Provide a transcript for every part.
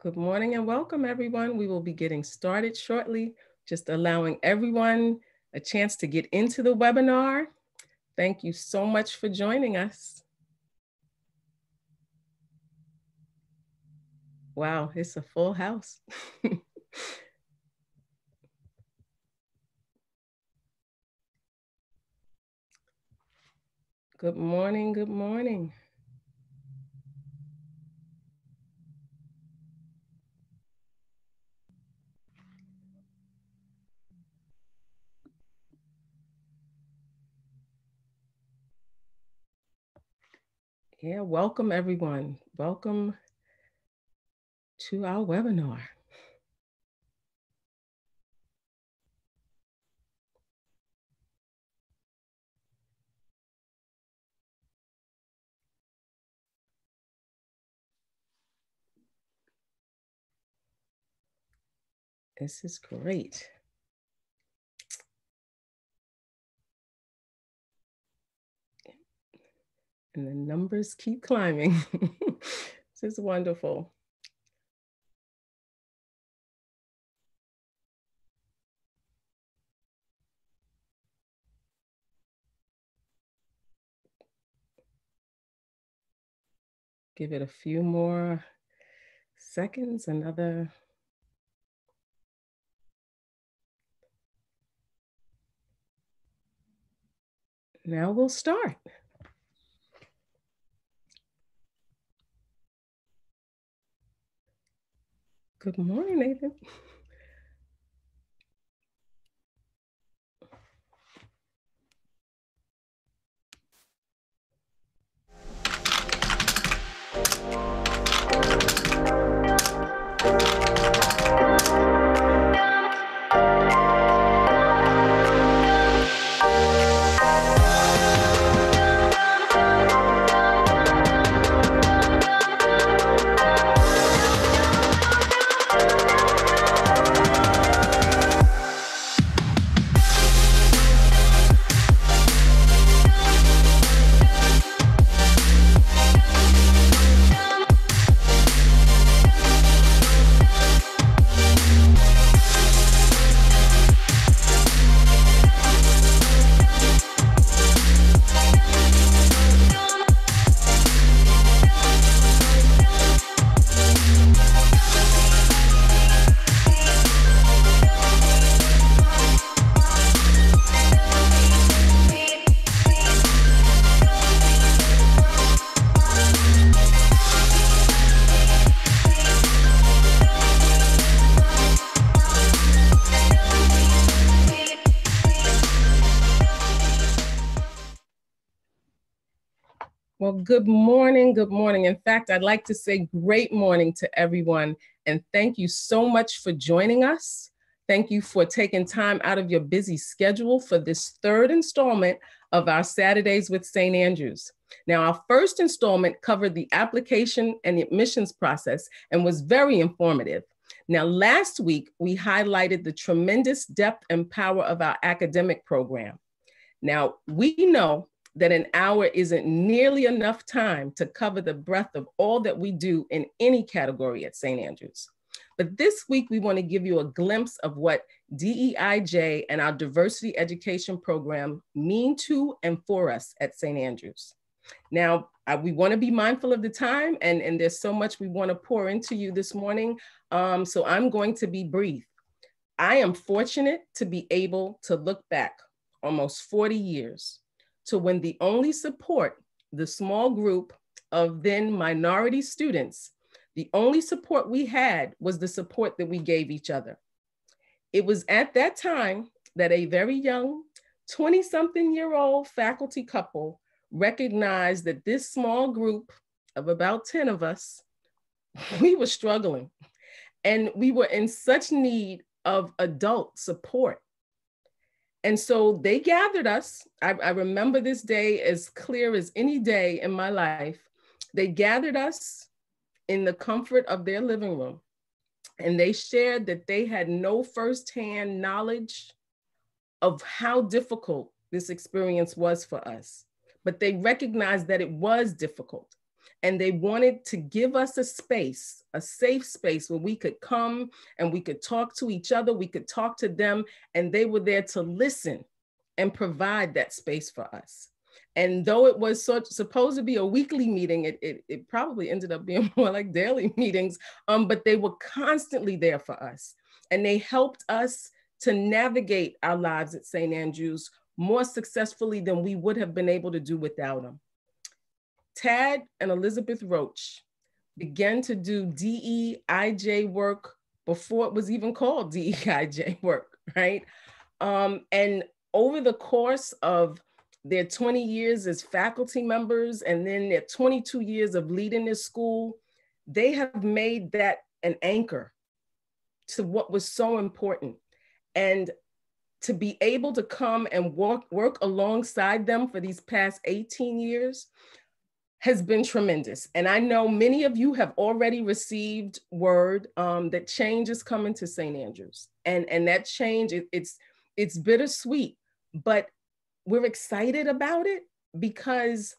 Good morning and welcome everyone. We will be getting started shortly, just allowing everyone a chance to get into the webinar. Thank you so much for joining us. Wow, it's a full house. good morning, good morning. Yeah, welcome everyone. Welcome to our webinar. This is great. And the numbers keep climbing. this is wonderful. Give it a few more seconds, another Now we'll start. Good morning, Nathan. Good morning. Good morning. In fact, I'd like to say great morning to everyone. And thank you so much for joining us. Thank you for taking time out of your busy schedule for this third installment of our Saturdays with St. Andrews. Now, our first installment covered the application and the admissions process and was very informative. Now, last week, we highlighted the tremendous depth and power of our academic program. Now, we know that an hour isn't nearly enough time to cover the breadth of all that we do in any category at St. Andrews. But this week, we want to give you a glimpse of what DEIJ and our diversity education program mean to and for us at St. Andrews. Now, we want to be mindful of the time, and, and there's so much we want to pour into you this morning. Um, so I'm going to be brief. I am fortunate to be able to look back almost 40 years to when the only support the small group of then minority students, the only support we had was the support that we gave each other. It was at that time that a very young 20 something year old faculty couple recognized that this small group of about 10 of us, we were struggling and we were in such need of adult support. And so they gathered us. I, I, remember this day as clear as any day in my life. They gathered us in the comfort of their living room. And they shared that they had no firsthand knowledge of how difficult this experience was for us, but they recognized that it was difficult. And they wanted to give us a space, a safe space where we could come and we could talk to each other, we could talk to them, and they were there to listen and provide that space for us. And though it was supposed to be a weekly meeting, it, it, it, probably ended up being more like daily meetings, um, but they were constantly there for us. And they helped us to navigate our lives at St. Andrews more successfully than we would have been able to do without them. Tad and Elizabeth Roach began to do DEIJ work before it was even called DEIJ work, right? Um, and over the course of their 20 years as faculty members and then their 22 years of leading this school, they have made that an anchor to what was so important. And to be able to come and work, work alongside them for these past 18 years has been tremendous. And I know many of you have already received word um, that change is coming to St. Andrews. And, and that change, it, it's, it's bittersweet, but we're excited about it because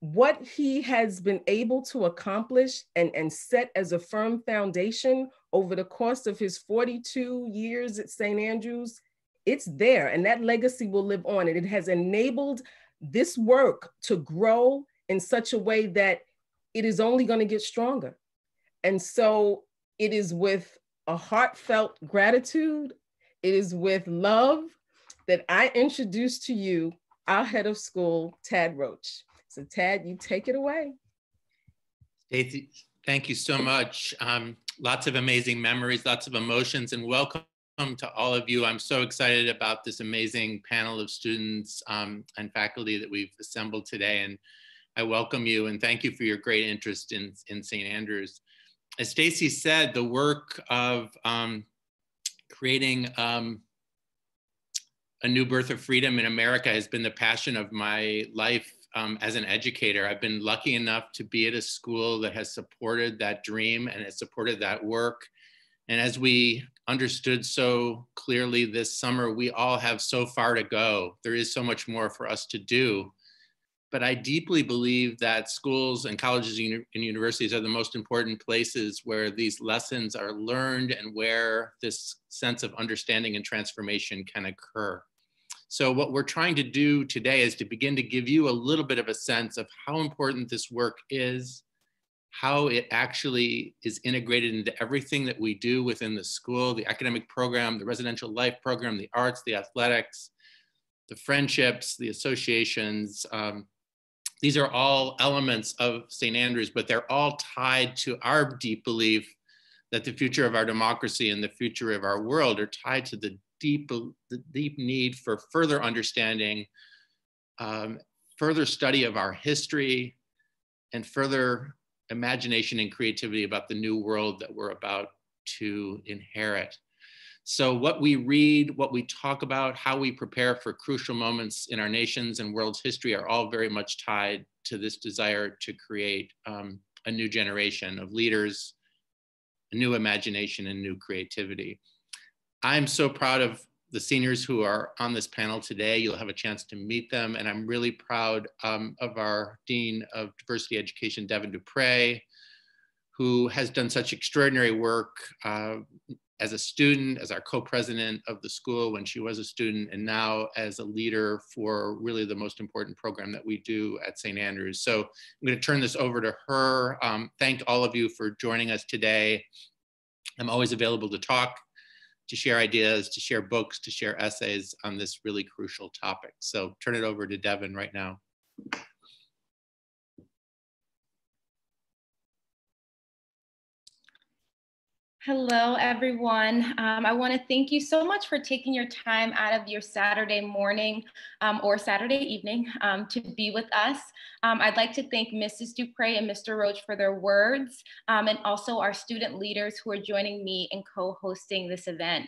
what he has been able to accomplish and, and set as a firm foundation over the course of his 42 years at St. Andrews, it's there and that legacy will live on. And it has enabled this work to grow in such a way that it is only going to get stronger. And so it is with a heartfelt gratitude, it is with love that I introduce to you our head of school, Tad Roach. So Tad, you take it away. Stacey, thank you so much. Um, lots of amazing memories, lots of emotions, and welcome to all of you. I'm so excited about this amazing panel of students um, and faculty that we've assembled today. And I welcome you and thank you for your great interest in, in St. Andrews. As Stacy said, the work of um, creating um, a new birth of freedom in America has been the passion of my life um, as an educator. I've been lucky enough to be at a school that has supported that dream and has supported that work. And as we understood so clearly this summer, we all have so far to go. There is so much more for us to do but I deeply believe that schools and colleges and universities are the most important places where these lessons are learned and where this sense of understanding and transformation can occur. So what we're trying to do today is to begin to give you a little bit of a sense of how important this work is, how it actually is integrated into everything that we do within the school, the academic program, the residential life program, the arts, the athletics, the friendships, the associations, um, these are all elements of St. Andrews, but they're all tied to our deep belief that the future of our democracy and the future of our world are tied to the deep, the deep need for further understanding, um, further study of our history, and further imagination and creativity about the new world that we're about to inherit. So, what we read, what we talk about, how we prepare for crucial moments in our nation's and world's history are all very much tied to this desire to create um, a new generation of leaders, a new imagination, and new creativity. I'm so proud of the seniors who are on this panel today. You'll have a chance to meet them. And I'm really proud um, of our Dean of Diversity Education, Devin Dupre, who has done such extraordinary work, uh, as a student, as our co-president of the school when she was a student, and now as a leader for really the most important program that we do at St. Andrews. So I'm gonna turn this over to her. Um, thank all of you for joining us today. I'm always available to talk, to share ideas, to share books, to share essays on this really crucial topic. So turn it over to Devin right now. Hello, everyone. Um, I want to thank you so much for taking your time out of your Saturday morning um, or Saturday evening um, to be with us. Um, I'd like to thank Mrs. Dupre and Mr. Roach for their words um, and also our student leaders who are joining me in co-hosting this event.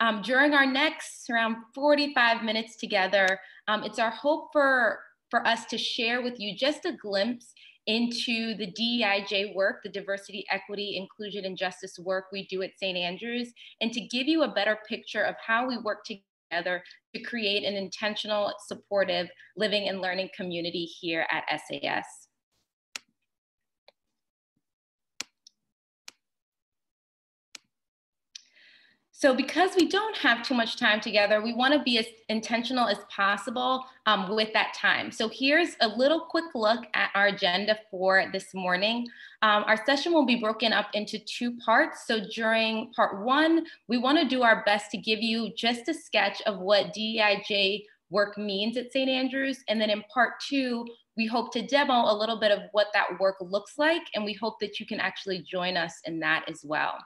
Um, during our next around 45 minutes together, it's our hope for, for us to share with you just a glimpse into the DEIJ work, the diversity, equity, inclusion, and justice work we do at St. Andrews, and to give you a better picture of how we work together to create an intentional, supportive living and learning community here at SAS. So because we don't have too much time together, we wanna be as intentional as possible um, with that time. So here's a little quick look at our agenda for this morning. Um, our session will be broken up into two parts. So during part one, we wanna do our best to give you just a sketch of what DEIJ work means at St. Andrews. And then in part two, we hope to demo a little bit of what that work looks like. And we hope that you can actually join us in that as well.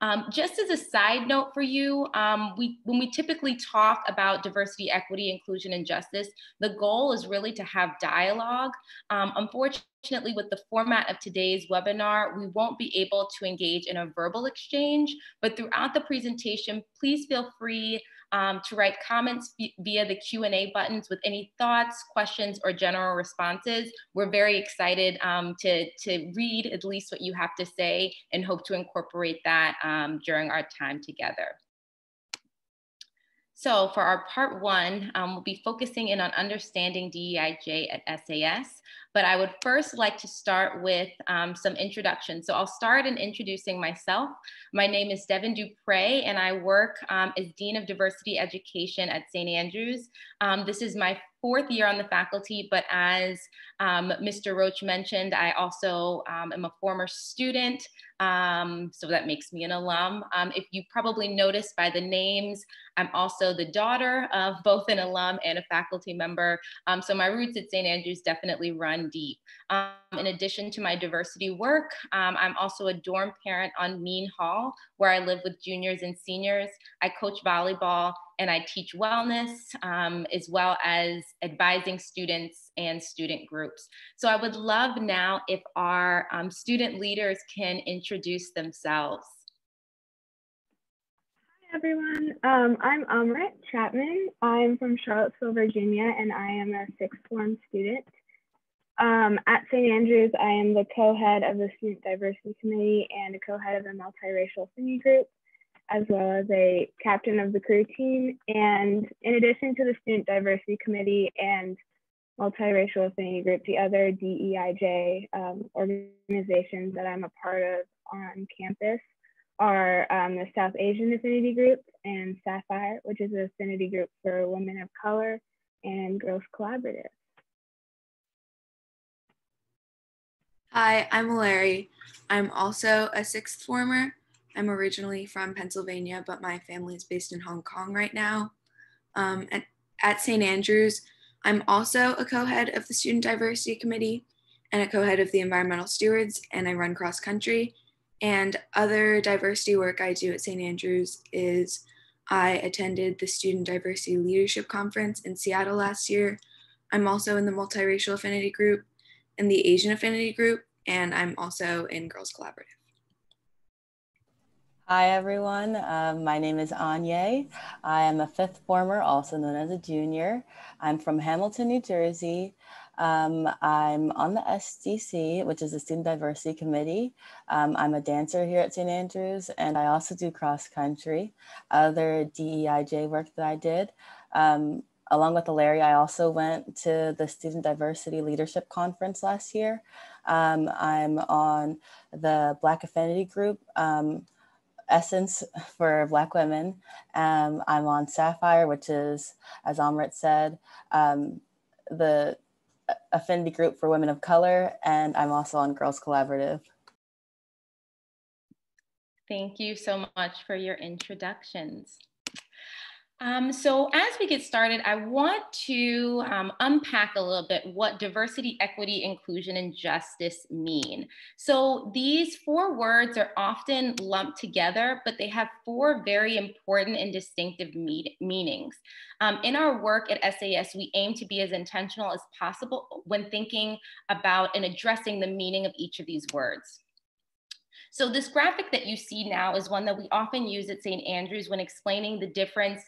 Um, just as a side note for you, um, we, when we typically talk about diversity, equity, inclusion, and justice, the goal is really to have dialogue. Um, unfortunately, with the format of today's webinar, we won't be able to engage in a verbal exchange, but throughout the presentation, please feel free um, to write comments via the Q&A buttons with any thoughts, questions, or general responses. We're very excited um, to, to read at least what you have to say and hope to incorporate that um, during our time together. So for our part one, um, we'll be focusing in on understanding DEIJ at SAS, but I would first like to start with um, some introductions. So I'll start in introducing myself. My name is Devin Dupre and I work um, as Dean of Diversity Education at St. Andrews. Um, this is my fourth year on the faculty, but as um, Mr. Roach mentioned, I also um, am a former student, um, so that makes me an alum. Um, if you probably noticed by the names, I'm also the daughter of both an alum and a faculty member. Um, so my roots at St. Andrews definitely run deep. Um, in addition to my diversity work, I'm also a dorm parent on Mean Hall, where I live with juniors and seniors. I coach volleyball and I teach wellness um, as well as advising students and student groups. So I would love now if our um, student leaders can introduce themselves. Hi everyone, um, I'm Amrit Chapman. I'm from Charlottesville, Virginia, and I am a sixth form student. Um, at St. Andrews, I am the co-head of the Student Diversity Committee and a co-head of the Multiracial Affinity Group as well as a captain of the crew team. And in addition to the Student Diversity Committee and Multiracial Affinity Group, the other DEIJ um, organizations that I'm a part of on campus are um, the South Asian Affinity Group and Sapphire, which is an affinity group for women of color, and Girls Collaborative. Hi, I'm Larry. I'm also a sixth former I'm originally from Pennsylvania, but my family is based in Hong Kong right now. Um, at St. Andrews, I'm also a co head of the Student Diversity Committee and a co head of the Environmental Stewards, and I run cross country. And other diversity work I do at St. Andrews is I attended the Student Diversity Leadership Conference in Seattle last year. I'm also in the Multiracial Affinity Group and the Asian Affinity Group, and I'm also in Girls Collaborative. Hi, everyone. Um, my name is Anya. I am a fifth former, also known as a junior. I'm from Hamilton, New Jersey. Um, I'm on the SDC, which is the Student Diversity Committee. Um, I'm a dancer here at St. Andrews, and I also do cross country, other DEIJ work that I did. Um, along with Larry, I also went to the Student Diversity Leadership Conference last year. Um, I'm on the Black Affinity Group. Um, Essence for Black women. Um, I'm on Sapphire, which is, as Amrit said, um, the affinity group for women of color, and I'm also on Girls Collaborative. Thank you so much for your introductions. Um, so as we get started, I want to um, unpack a little bit what diversity, equity, inclusion, and justice mean. So these four words are often lumped together, but they have four very important and distinctive me meanings. Um, in our work at SAS, we aim to be as intentional as possible when thinking about and addressing the meaning of each of these words. So this graphic that you see now is one that we often use at St. Andrews when explaining the differences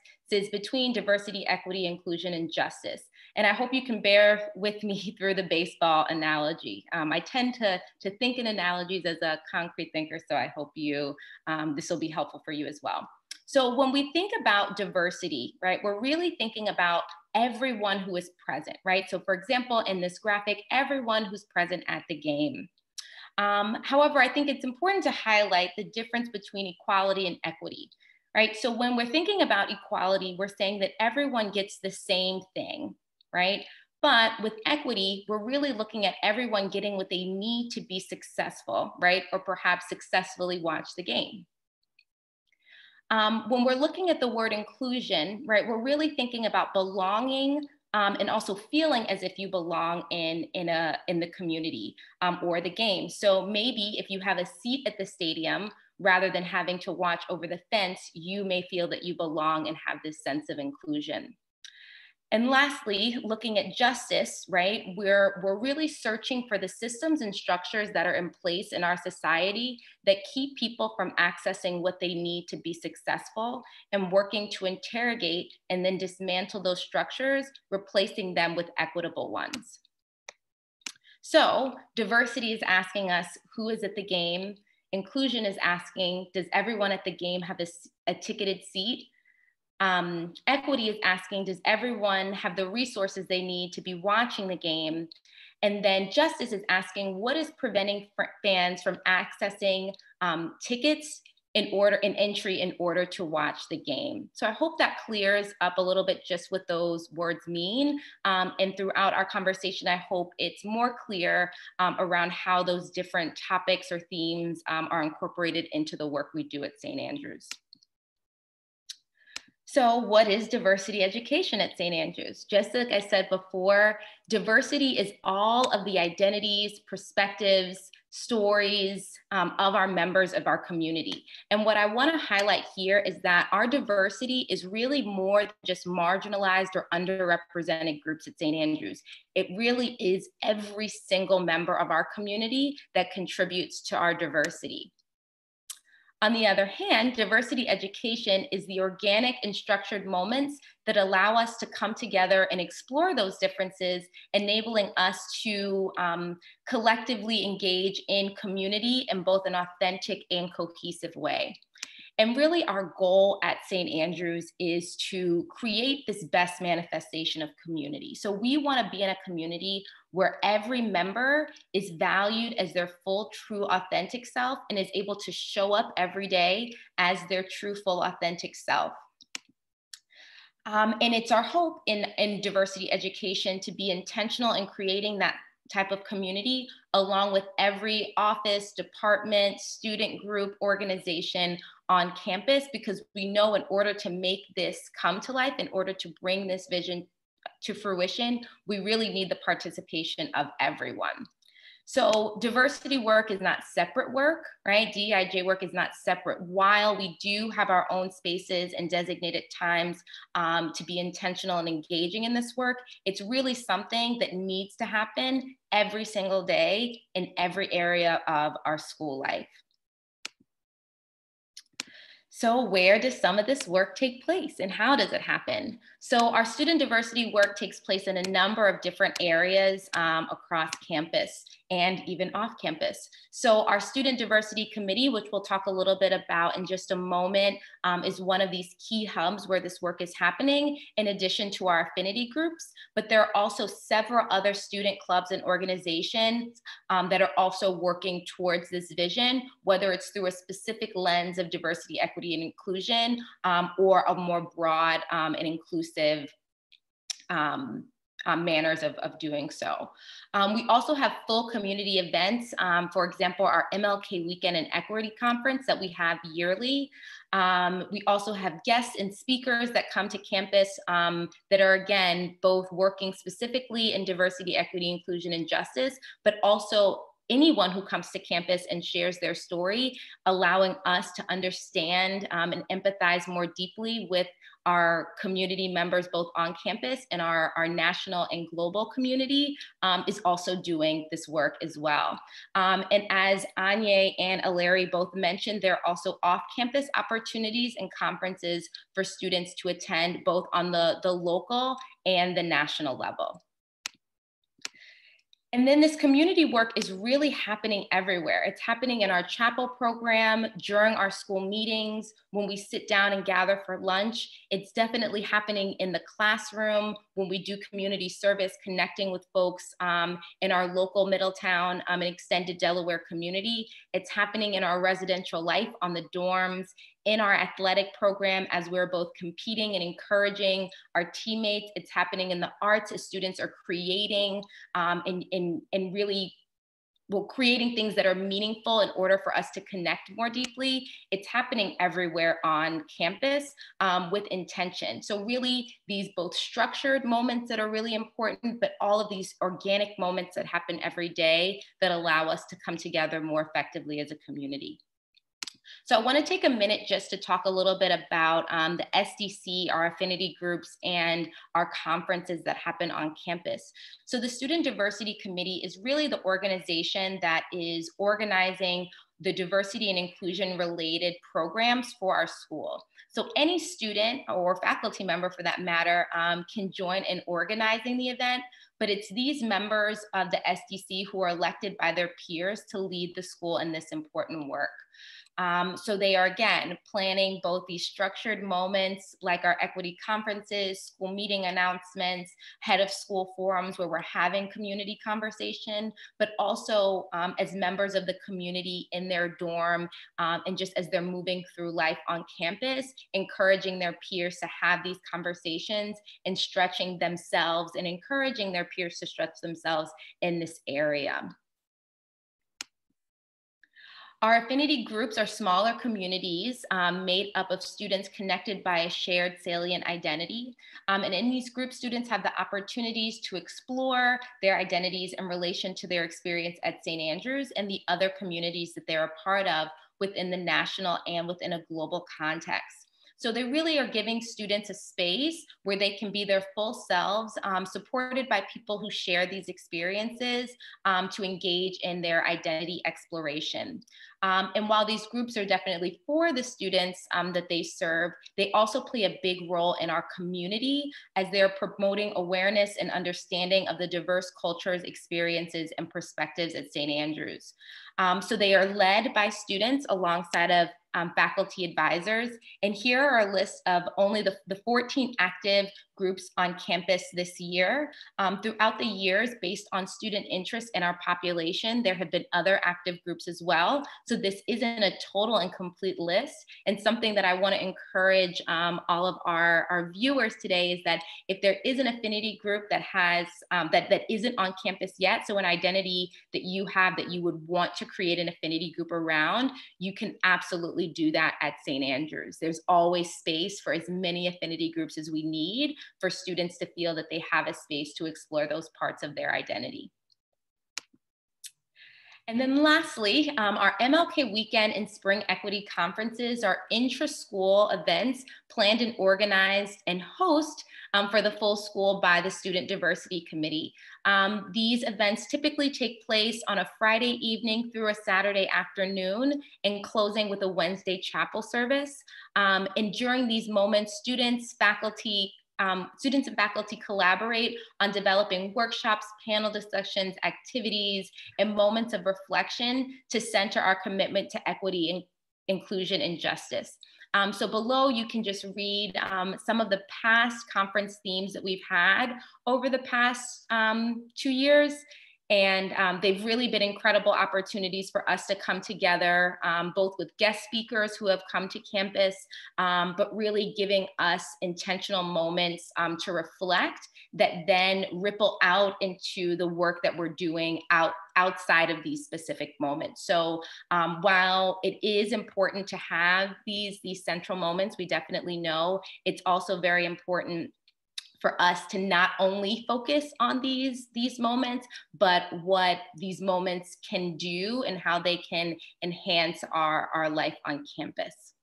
between diversity, equity, inclusion, and justice. And I hope you can bear with me through the baseball analogy. Um, I tend to, to think in analogies as a concrete thinker, so I hope you, um, this will be helpful for you as well. So when we think about diversity, right, we're really thinking about everyone who is present, right? So for example, in this graphic, everyone who's present at the game. Um, however, I think it's important to highlight the difference between equality and equity. right? So when we're thinking about equality, we're saying that everyone gets the same thing, right? But with equity, we're really looking at everyone getting what they need to be successful, right? Or perhaps successfully watch the game. Um, when we're looking at the word inclusion, right, we're really thinking about belonging um, and also feeling as if you belong in, in, a, in the community um, or the game. So maybe if you have a seat at the stadium, rather than having to watch over the fence, you may feel that you belong and have this sense of inclusion. And lastly, looking at justice, right? We're, we're really searching for the systems and structures that are in place in our society that keep people from accessing what they need to be successful and working to interrogate and then dismantle those structures, replacing them with equitable ones. So diversity is asking us who is at the game. Inclusion is asking, does everyone at the game have a, a ticketed seat? Um, equity is asking, does everyone have the resources they need to be watching the game? And then justice is asking, what is preventing fans from accessing um, tickets in order in entry in order to watch the game. So I hope that clears up a little bit just what those words mean. Um, and throughout our conversation, I hope it's more clear um, around how those different topics or themes um, are incorporated into the work we do at St. Andrews. So what is diversity education at St. Andrews? Just like I said before, diversity is all of the identities, perspectives, stories um, of our members of our community. And what I wanna highlight here is that our diversity is really more than just marginalized or underrepresented groups at St. Andrews. It really is every single member of our community that contributes to our diversity. On the other hand, diversity education is the organic and structured moments that allow us to come together and explore those differences, enabling us to um, collectively engage in community in both an authentic and cohesive way. And really, our goal at St. Andrews is to create this best manifestation of community. So, we want to be in a community where every member is valued as their full, true, authentic self and is able to show up every day as their true, full, authentic self. Um, and it's our hope in, in diversity education to be intentional in creating that type of community along with every office, department, student group, organization on campus because we know in order to make this come to life, in order to bring this vision to fruition, we really need the participation of everyone. So diversity work is not separate work, right? DEIJ work is not separate. While we do have our own spaces and designated times um, to be intentional and engaging in this work, it's really something that needs to happen every single day in every area of our school life. So where does some of this work take place and how does it happen? So our student diversity work takes place in a number of different areas um, across campus and even off campus. So our student diversity committee, which we'll talk a little bit about in just a moment, um, is one of these key hubs where this work is happening in addition to our affinity groups. But there are also several other student clubs and organizations um, that are also working towards this vision, whether it's through a specific lens of diversity, equity, and inclusion, um, or a more broad um, and inclusive um, um, manners of, of doing so. Um, we also have full community events. Um, for example, our MLK Weekend and Equity Conference that we have yearly. Um, we also have guests and speakers that come to campus um, that are, again, both working specifically in diversity, equity, inclusion, and justice, but also anyone who comes to campus and shares their story, allowing us to understand um, and empathize more deeply with our community members, both on campus and our, our national and global community, um, is also doing this work as well. Um, and as Anya and Aleri both mentioned, there are also off-campus opportunities and conferences for students to attend both on the, the local and the national level. And then this community work is really happening everywhere. It's happening in our chapel program, during our school meetings, when we sit down and gather for lunch. It's definitely happening in the classroom, when we do community service, connecting with folks um, in our local Middletown um, and extended Delaware community. It's happening in our residential life on the dorms, in our athletic program as we're both competing and encouraging our teammates. It's happening in the arts as students are creating um, and, and, and really well, creating things that are meaningful in order for us to connect more deeply. It's happening everywhere on campus um, with intention. So really these both structured moments that are really important, but all of these organic moments that happen every day that allow us to come together more effectively as a community. So I want to take a minute just to talk a little bit about um, the SDC, our affinity groups, and our conferences that happen on campus. So the Student Diversity Committee is really the organization that is organizing the diversity and inclusion related programs for our school. So any student or faculty member for that matter um, can join in organizing the event, but it's these members of the SDC who are elected by their peers to lead the school in this important work. Um, so they are again planning both these structured moments like our equity conferences, school meeting announcements, head of school forums where we're having community conversation, but also um, as members of the community in their dorm um, and just as they're moving through life on campus, encouraging their peers to have these conversations and stretching themselves and encouraging their peers to stretch themselves in this area. Our affinity groups are smaller communities um, made up of students connected by a shared salient identity. Um, and in these groups, students have the opportunities to explore their identities in relation to their experience at St. Andrews and the other communities that they're a part of within the national and within a global context. So they really are giving students a space where they can be their full selves, um, supported by people who share these experiences um, to engage in their identity exploration. Um, and while these groups are definitely for the students um, that they serve, they also play a big role in our community as they're promoting awareness and understanding of the diverse cultures, experiences, and perspectives at St. Andrews. Um, so they are led by students alongside of um, faculty advisors. And here are a list of only the, the 14 active groups on campus this year. Um, throughout the years, based on student interest in our population, there have been other active groups as well. So this isn't a total and complete list. And something that I want to encourage um, all of our, our viewers today is that if there is an affinity group that has um, that that isn't on campus yet, so an identity that you have that you would want to create an affinity group around, you can absolutely do that at St. Andrews. There's always space for as many affinity groups as we need for students to feel that they have a space to explore those parts of their identity. And then lastly, um, our MLK weekend and spring equity conferences are intra-school events planned and organized and host um, for the full school by the Student Diversity Committee. Um, these events typically take place on a Friday evening through a Saturday afternoon and closing with a Wednesday chapel service. Um, and during these moments, students, faculty, um, students and faculty collaborate on developing workshops, panel discussions, activities, and moments of reflection to center our commitment to equity and inclusion and justice. Um, so below you can just read um, some of the past conference themes that we've had over the past um, two years. And um, they've really been incredible opportunities for us to come together, um, both with guest speakers who have come to campus, um, but really giving us intentional moments to reflect that then ripple out into the work that we're doing out outside of these specific moments. So um, while it is important to have these, these central moments, we definitely know it's also very important for us to not only focus on these these moments but what these moments can do and how they can enhance our our life on campus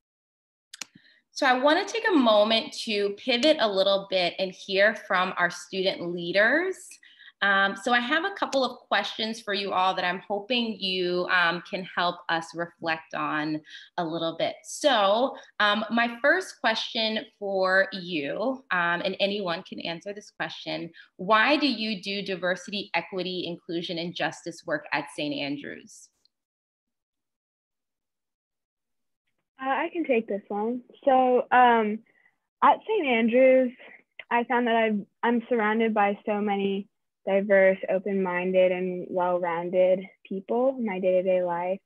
so I want to take a moment to pivot a little bit and hear from our student leaders um, so I have a couple of questions for you all that I'm hoping you um, can help us reflect on a little bit. So um, my first question for you, um, and anyone can answer this question, why do you do diversity, equity, inclusion, and justice work at St. Andrews? Uh, I can take this one. So um, at St. Andrews, I found that i I'm surrounded by so many diverse, open minded, and well rounded people in my day to day life.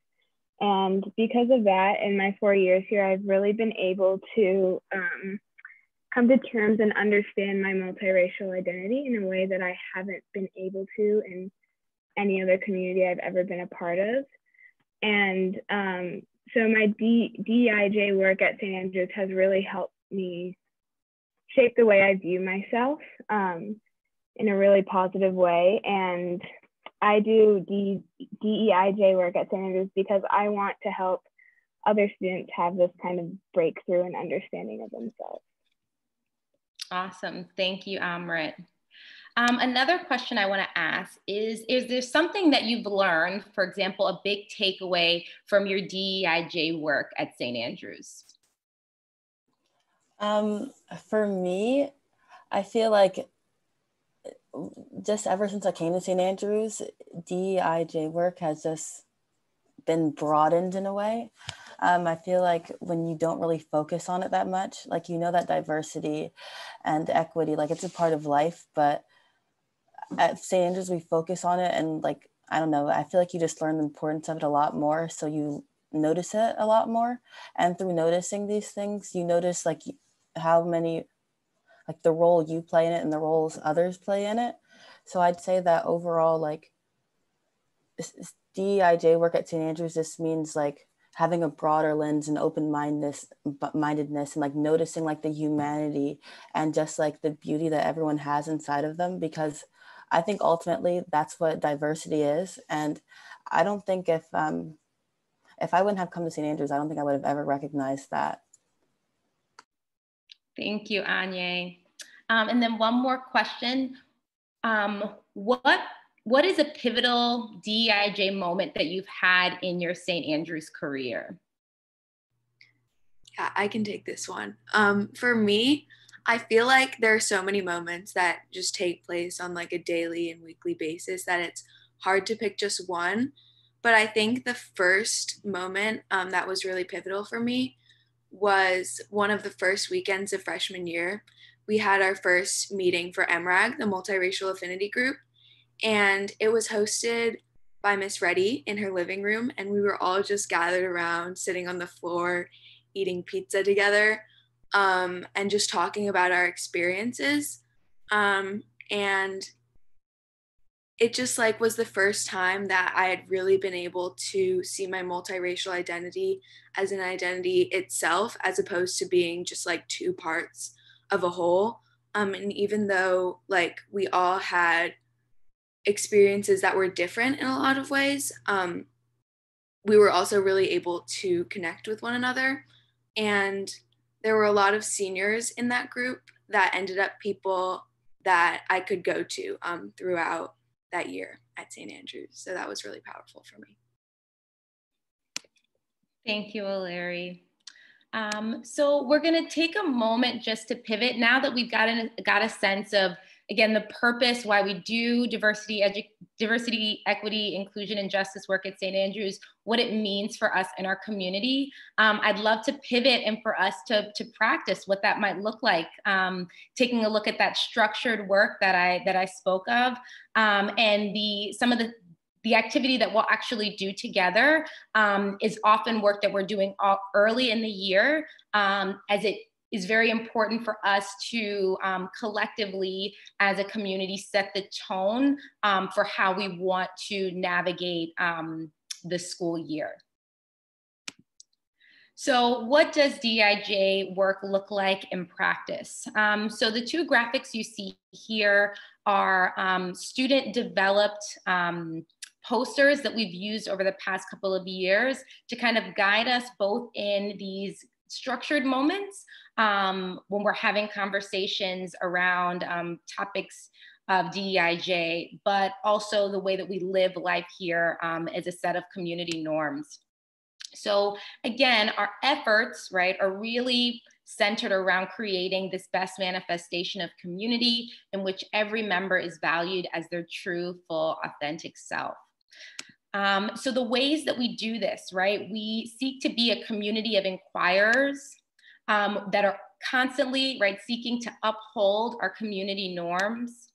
And because of that, in my four years here, I've really been able to um, come to terms and understand my multiracial identity in a way that I haven't been able to in any other community I've ever been a part of. And um, so my D- DEIJ work at St. Andrews has really helped me shape the way I view myself um, in a really positive way. And I do D- DEIJ work at St. Andrews because I want to help other students have this kind of breakthrough and understanding of themselves. Awesome. Thank you, Amrit. Um, another question I want to ask is Is there something that you've learned, for example, a big takeaway from your DEIJ work at St. Andrews? Um, for me, I feel like just ever since I came to St. Andrews, DEIJ work has just been broadened in a way. Um, I feel like when you don't really focus on it that much, like you know that diversity and equity, like it's a part of life, but at St. Andrews we focus on it and like I don't know, I feel like you just learn the importance of it a lot more. So you notice it a lot more. And through noticing these things, you notice like how many, like the role you play in it and the roles others play in it. So I'd say that overall, like DEIJ work at St. Andrews just means like having a broader lens and open mindedness mindedness and like noticing like the humanity and just like the beauty that everyone has inside of them because i think ultimately that's what diversity is and i don't think if um if i wouldn't have come to st andrews i don't think i would have ever recognized that thank you anya um, and then one more question um, what what is a pivotal DEIJ moment that you've had in your St. Andrews career? Yeah, I can take this one. Um, for me, I feel like there are so many moments that just take place on like a daily and weekly basis that it's hard to pick just one. But I think the first moment um, that was really pivotal for me was one of the first weekends of freshman year. We had our first meeting for MRAG, the Multiracial Affinity Group and it was hosted by Miss Reddy in her living room, and we were all just gathered around, sitting on the floor, eating pizza together, um, and just talking about our experiences. Um, and it just like was the first time that I had really been able to see my multiracial identity as an identity itself, as opposed to being just like two parts of a whole. Um, and even though like we all had experiences that were different in a lot of ways, um, we were also really able to connect with one another. And there were a lot of seniors in that group that ended up people that I could go to um, throughout that year at St. Andrews. So that was really powerful for me. Thank you, Larry. Um, so we're going to take a moment just to pivot now that we've got, got a sense of again, the purpose why we do diversity, edu- diversity, equity, inclusion, and justice work at St. Andrews, what it means for us in our community. Um, I'd love to pivot and for us to, to practice what that might look like. Um, taking a look at that structured work that I that I spoke of, um, and the some of the the activity that we'll actually do together um, is often work that we're doing early in the year um, as it is very important for us to um, collectively, as a community, set the tone um, for how we want to navigate um, the school year. So what does DIJ work look like in practice? Um, so the two graphics you see here are um, student developed um, posters that we've used over the past couple of years to kind of guide us both in these structured moments um, when we're having conversations around um, topics of DEIJ, but also the way that we live life here um, as a set of community norms. So again, our efforts, right, are really centered around creating this best manifestation of community in which every member is valued as their true, full, authentic self. Um, so the ways that we do this, right, we seek to be a community of inquirers um, that are constantly, right, seeking to uphold our community norms.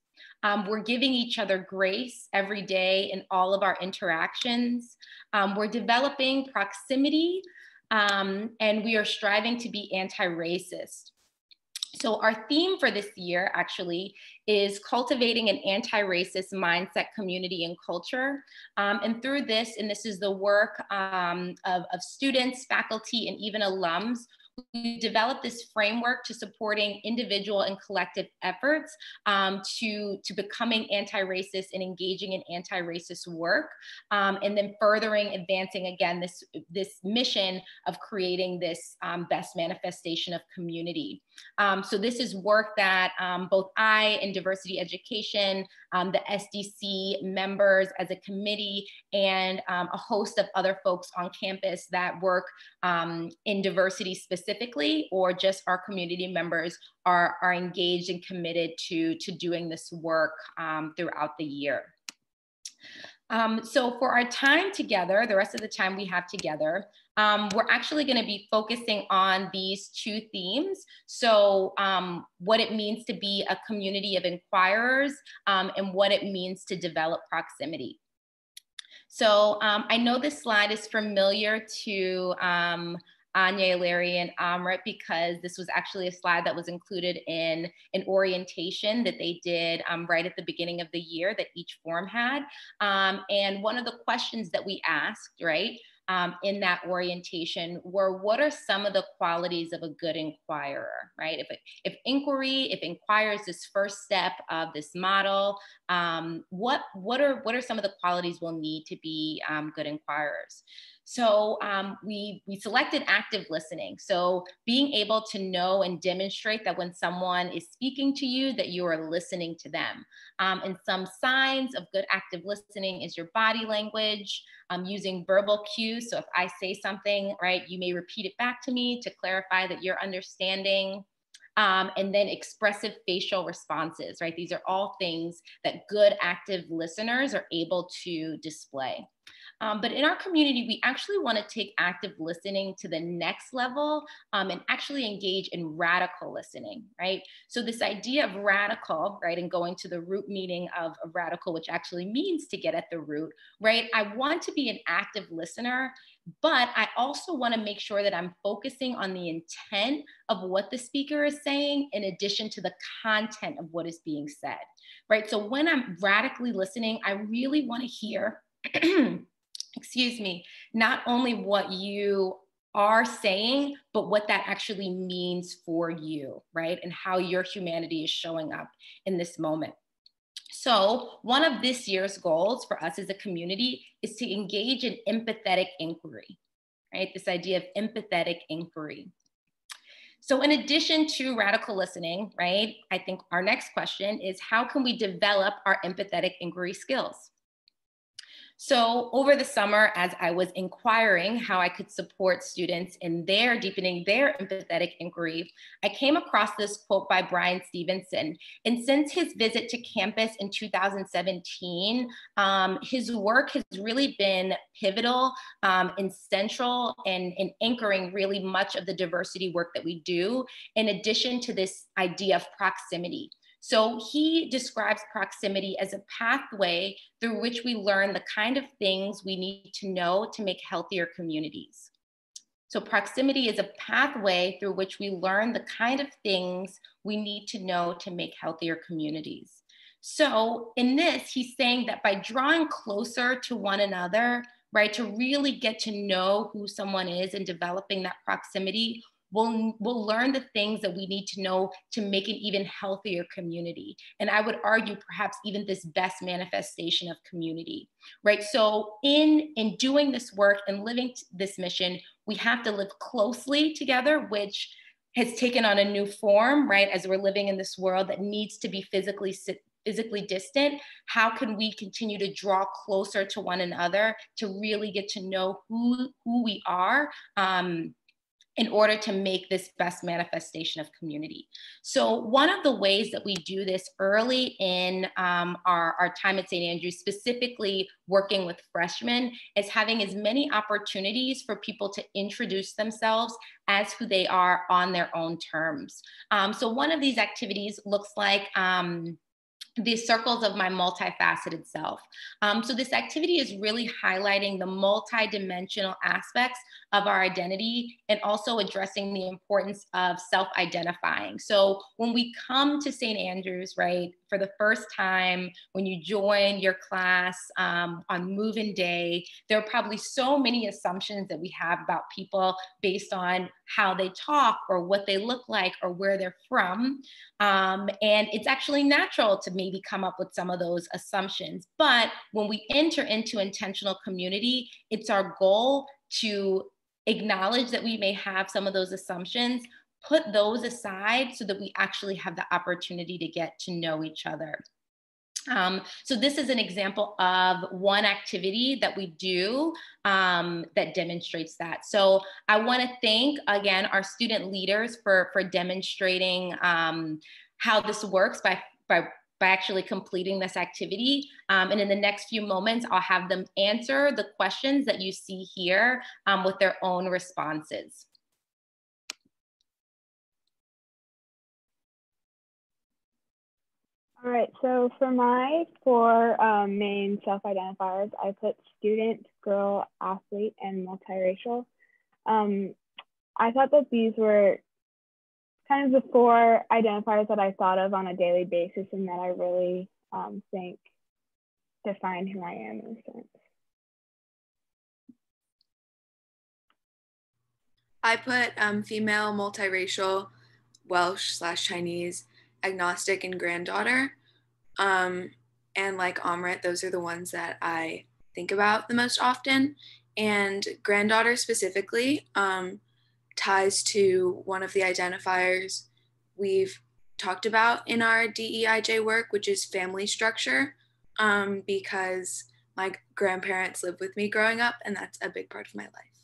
Um, we're giving each other grace every day in all of our interactions. Um, we're developing proximity um, and we are striving to be anti-racist. So our theme for this year actually is cultivating an anti-racist mindset, community, and culture. Um, and through this, and this is the work um, of, of students, faculty, and even alums we developed this framework to supporting individual and collective efforts um, to, to becoming anti-racist and engaging in anti-racist work, um, and then furthering advancing again this, this mission of creating this um, best manifestation of community. Um, so this is work that um, both I and diversity education, um, the SDC members as a committee, and a host of other folks on campus that work in diversity specific specifically or just our community members are, are engaged and committed to, to doing this work um, throughout the year. Um, so for our time together, the rest of the time we have together, um, we're actually going to be focusing on these two themes. So um, what it means to be a community of inquirers um, and what it means to develop proximity. So um, I know this slide is familiar to um, Anya, Larry, and Amrit because this was actually a slide that was included in an orientation that they did um, right at the beginning of the year that each form had. Um, and one of the questions that we asked, right, um, in that orientation were what are some of the qualities of a good inquirer, right? If, if inquiry, if inquire is this first step of this model, um, what, what, are, what are some of the qualities we'll need to be um, good inquirers? So um, we, we selected active listening. So being able to know and demonstrate that when someone is speaking to you, that you are listening to them. Um, and some signs of good active listening is your body language, um, using verbal cues. So if I say something, right, you may repeat it back to me to clarify that you're understanding. Um, and then expressive facial responses, right? These are all things that good active listeners are able to display. Um, but in our community, we actually want to take active listening to the next level um, and actually engage in radical listening, right? So this idea of radical, right, and going to the root meaning of, of radical, which actually means to get at the root, right? I want to be an active listener but I also want to make sure that I'm focusing on the intent of what the speaker is saying in addition to the content of what is being said, right? So when I'm radically listening, I really want to hear excuse me, not only what you are saying, but what that actually means for you, right? And how your humanity is showing up in this moment. So, one of this year's goals for us as a community is to engage in empathetic inquiry, right? This idea of empathetic inquiry. So, in addition to radical listening, right, I think our next question is how can we develop our empathetic inquiry skills? So over the summer, as I was inquiring how I could support students in their deepening their empathetic inquiry, I came across this quote by Bryan Stevenson. And since his visit to campus in 2017, um, his work has really been pivotal um, and central and, and anchoring really much of the diversity work that we do, in addition to this idea of proximity. So he describes proximity as a pathway through which we learn the kind of things we need to know to make healthier communities. So proximity is a pathway through which we learn the kind of things we need to know to make healthier communities. So in this, he's saying that by drawing closer to one another, right, to really get to know who someone is and developing that proximity, we'll, we'll learn the things that we need to know to make an even healthier community. And I would argue perhaps even this best manifestation of community, right? So in, in doing this work and living this mission, we have to live closely together, which has taken on a new form, right? As we're living in this world that needs to be physically physically distant, how can we continue to draw closer to one another to really get to know who, who we are um, in order to make this best manifestation of community. So one of the ways that we do this early in um, our, our time at St. Andrews, specifically working with freshmen, is having as many opportunities for people to introduce themselves as who they are on their own terms. Um, so one of these activities looks like um, these circles of my multifaceted self. Um, so this activity is really highlighting the multidimensional aspects of our identity and also addressing the importance of self-identifying. So when we come to St. Andrews, right, for the first time, when you join your class um, on move-in day, there are probably so many assumptions that we have about people based on how they talk or what they look like or where they're from. Um, and it's actually natural to maybe come up with some of those assumptions. But when we enter into intentional community, it's our goal to acknowledge that we may have some of those assumptions, put those aside so that we actually have the opportunity to get to know each other. Um, so this is an example of one activity that we do um, that demonstrates that. So I want to thank again our student leaders for for demonstrating um, how this works by by by actually completing this activity. Um, and in the next few moments, I'll have them answer the questions that you see here um, with their own responses. All right, so for my four um, main self-identifiers, I put student, girl, athlete, and multiracial. Um, I thought that these were kind of the four identifiers that I thought of on a daily basis and that I really um, think define who I am in a sense. I put um, female, multiracial, Welsh slash Chinese, agnostic, and granddaughter. Um, and like Amrit, those are the ones that I think about the most often. And granddaughter specifically, um, ties to one of the identifiers we've talked about in our DEIJ work, which is family structure, um, because my grandparents lived with me growing up, and that's a big part of my life.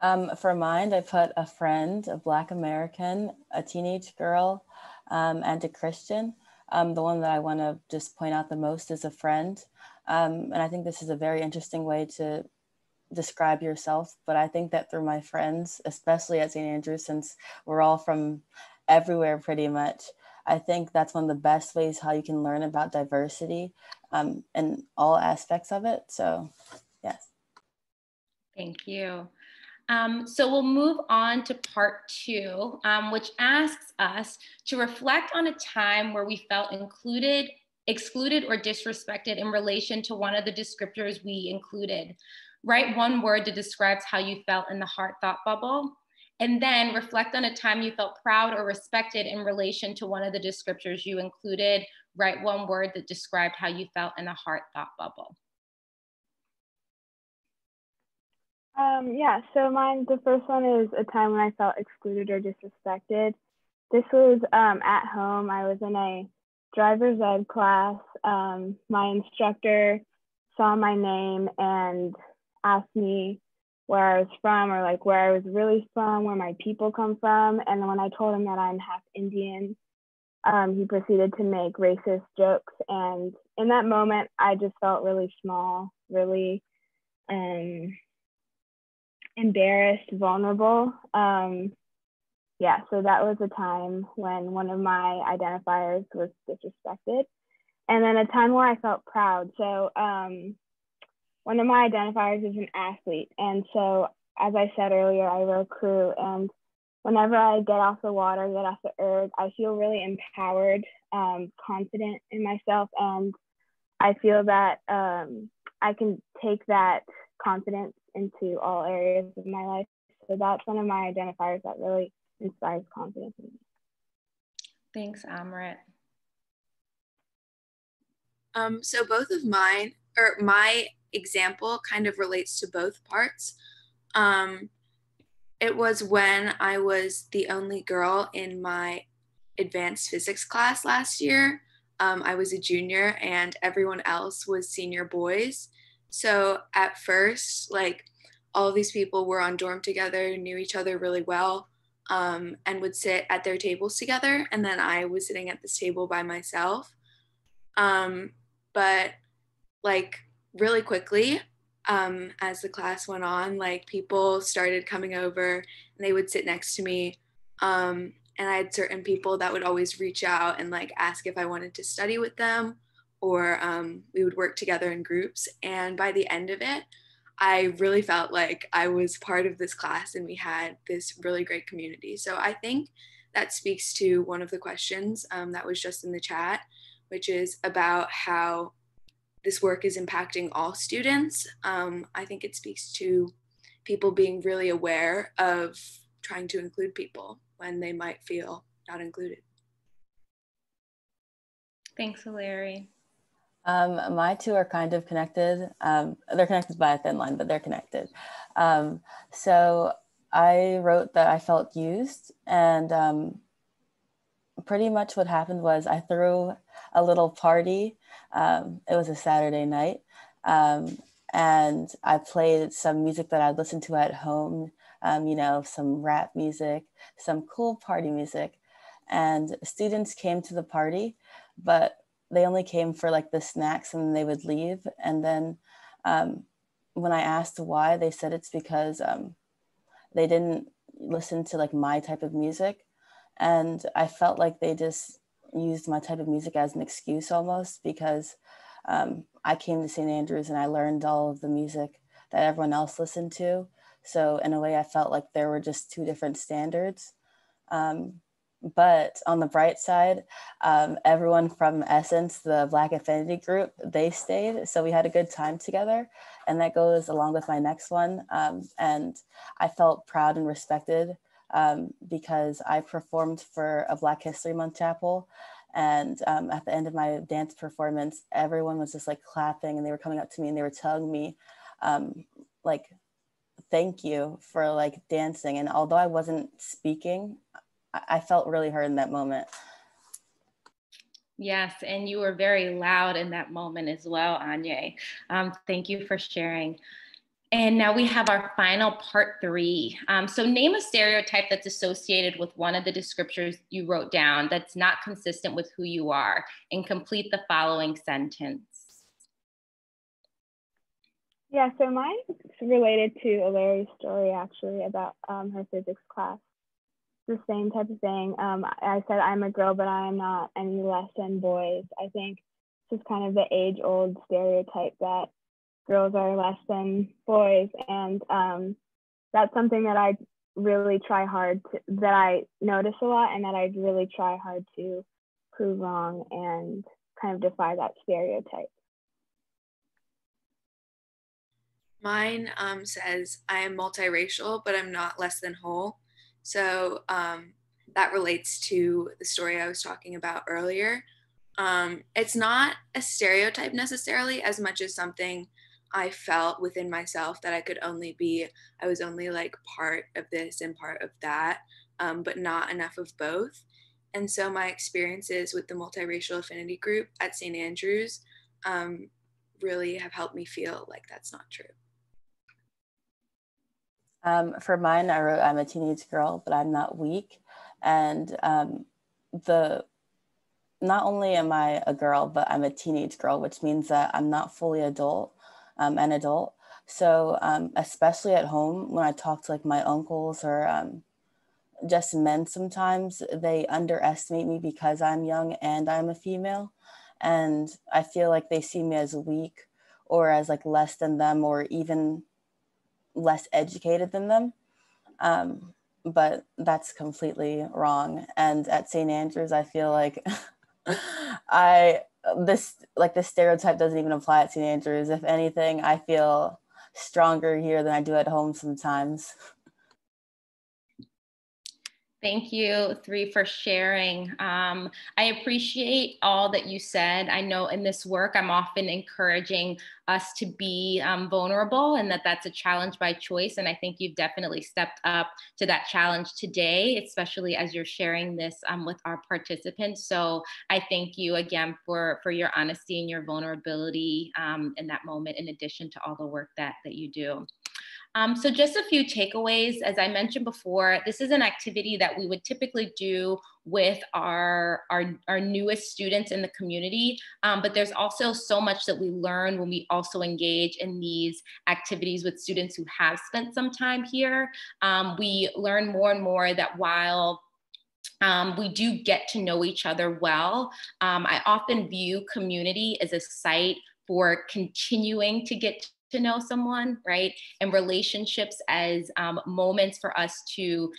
Um, for mine, I put a friend, a Black American, a teenage girl, um, and a Christian. Um, the one that I want to just point out the most is a friend. Um, and I think this is a very interesting way to describe yourself, but I think that through my friends, especially at St. Andrews, since we're all from everywhere pretty much, I think that's one of the best ways how you can learn about diversity um, in all aspects of it. So, yes. Thank you. Um, so we'll move on to part two, um, which asks us to reflect on a time where we felt included, excluded, or disrespected in relation to one of the descriptors we included. Write one word that describes how you felt in the heart thought bubble. And then reflect on a time you felt proud or respected in relation to one of the descriptors you included. Write one word that described how you felt in the heart thought bubble. Um, yeah, so mine, the first one is a time when I felt excluded or disrespected. This was um, at home. I was in a driver's ed class. Um, my instructor saw my name and asked me where I was from or like where I was really from, where my people come from. And when I told him that I'm half Indian, um, he proceeded to make racist jokes. And in that moment, I just felt really small, really um, embarrassed, vulnerable. Um, yeah, so that was a time when one of my identifiers was disrespected. And then a time where I felt proud. So um, one of my identifiers is an athlete. And so, as I said earlier, I row crew. And whenever I get off the water, get off the erg, I feel really empowered, um, confident in myself. And I feel that um, I can take that confidence into all areas of my life. So that's one of my identifiers that really inspires confidence in me. Thanks, Amrit. Um, so both of mine, or my example kind of relates to both parts. Um, it was when I was the only girl in my advanced physics class last year. Um, I was a junior and everyone else was senior boys. So at first, like all these people were on dorm together, knew each other really well, um, and would sit at their tables together. And then I was sitting at this table by myself. Um, but like really quickly um, as the class went on like people started coming over and they would sit next to me um, and I had certain people that would always reach out and like ask if I wanted to study with them or um, we would work together in groups. And by the end of it, I really felt like I was part of this class and we had this really great community. So I think that speaks to one of the questions um, that was just in the chat, which is about how this work is impacting all students. Um, I think it speaks to people being really aware of trying to include people when they might feel not included. Thanks, Hilary. Um, my two are kind of connected. Um, they're connected by a thin line, but they're connected. Um, so I wrote that I felt used, and um, pretty much what happened was I threw a little party. Um, it was a Saturday night, um, and I played some music that I'd listened to at home. you know, some rap music, some cool party music, and students came to the party, but they only came for like the snacks and they would leave. And then um, when I asked why, they said it's because um, they didn't listen to like my type of music. And I felt like they just used my type of music as an excuse almost because um, I came to St. Andrews and I learned all of the music that everyone else listened to. So in a way, I felt like there were just two different standards. Um, but on the bright side, um, everyone from Essence, the Black Affinity group, they stayed. So we had a good time together. And that goes along with my next one. Um, and I felt proud and respected um, because I performed for a Black History Month chapel. And um, at the end of my dance performance, everyone was just like clapping and they were coming up to me and they were telling me, um, like, thank you for like dancing. And although I wasn't speaking, I felt really heard in that moment. Yes, and you were very loud in that moment as well, Anya. Um, thank you for sharing. And now we have our final part three. Um, so name a stereotype that's associated with one of the descriptors you wrote down that's not consistent with who you are and complete the following sentence. Yeah, so mine's related to Larry's story actually about um, her physics class the same type of thing. Um, I said I'm a girl, but I am not any less than boys. I think it's just kind of the age old stereotype that girls are less than boys. And um, that's something that I really try hard to, that I notice a lot and that I really try hard to prove wrong and kind of defy that stereotype. Mine um, says, I am multiracial, but I'm not less than whole. So um, that relates to the story I was talking about earlier. Um, it's not a stereotype necessarily as much as something I felt within myself that I could only be, I was only like part of this and part of that, um, but not enough of both. And so my experiences with the multiracial affinity group at St. Andrews um, really have helped me feel like that's not true. Um, for mine, I wrote, I'm a teenage girl, but I'm not weak. And um, the not only am I a girl, but I'm a teenage girl, which means that I'm not fully adult, um, an adult. So um, especially at home, when I talk to like my uncles or um, just men, sometimes they underestimate me because I'm young and I'm a female, and I feel like they see me as weak or as like less than them or even less educated than them. Um, but that's completely wrong. And at St. Andrews, I feel like I this like this stereotype doesn't even apply at St. Andrews. If anything, I feel stronger here than I do at home sometimes. Thank you, three, for sharing. Um, I appreciate all that you said. I know in this work, I'm often encouraging us to be um, vulnerable and that that's a challenge by choice. And I think you've definitely stepped up to that challenge today, especially as you're sharing this um, with our participants. So I thank you again for, for your honesty and your vulnerability um, in that moment, in addition to all the work that, that you do. Um, so just a few takeaways. As I mentioned before, this is an activity that we would typically do with our, our, our newest students in the community. Um, but there's also so much that we learn when we also engage in these activities with students who have spent some time here. Um, we learn more and more that while um, we do get to know each other well. Um, I often view community as a site for continuing to get to know someone, right? And relationships as um, moments for us to